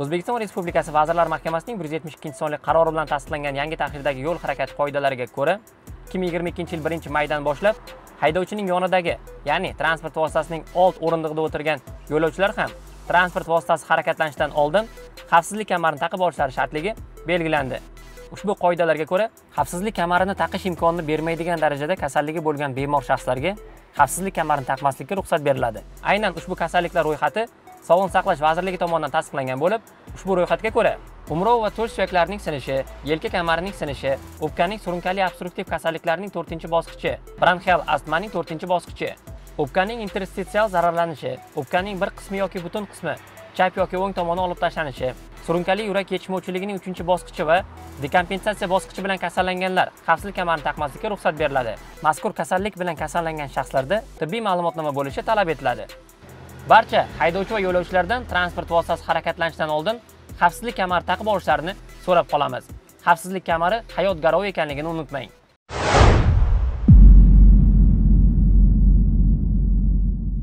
o'zbekiston respublikasi vazirlar mahkamasining bir yuz yetmish ikkinchi sonli qarori bilan tasdiqlangan yangi tahrirdagi yo'l harakati qoidalariga ko'ra ikki ming yigirma ikkinchi yil birinchi maydan boshlab haydovchining yonidagi ya'ni transport vositasining old o'rindig'ida o'tirgan yo'lovchilar ham transport vositasi harakatlanishidan oldin xavfsizlik kamarini taqib olishlari shartligi belgilandi. Ushbu qoidalarga ko'ra xavfsizlik kamarini taqish imkonini bermaydigan darajada kasalligi bo'lgan bemor shaxslarga xavfsizlik kamarini taqmaslikka ruxsat beriladi. Aynan ushbu kasalliklar ro'yxati sog'liqni saqlash vazirligi tomonidan tasdiqlangan bo'lib ushbu ro'yxatga ko'ra umrov va to'sh suyaklarining sinishi yelka kamarining sinishi o'pkaning surunkali obstruktiv kasalliklarining to'rtinchi bosqichi bronxial astmaning to'rtinchi bosqichi o'pkaning interstitsial zararlanishi o'pkaning bir qismi yoki butun qismi chap yoki o'ng tomoni olib tashlanishi surunkali yurak yetishmovchiligining uchinchi bosqichi va dekompensatsiya bosqichi bilan kasallanganlar xavfsizlik kamarini taqmaslikka ruxsat beriladi. Mazkur kasallik bilan kasallangan shaxslarda tibbiy ma'lumotnoma bo'lishi talab etiladi. Barcha haydovchi va yo'lovchilardan transport vositasi harakatlanishidan oldin xavfsizlik kamari taqib olishlarini so'rab qolamiz. Xavfsizlik kamari hayot garovi ekanligini unutmang.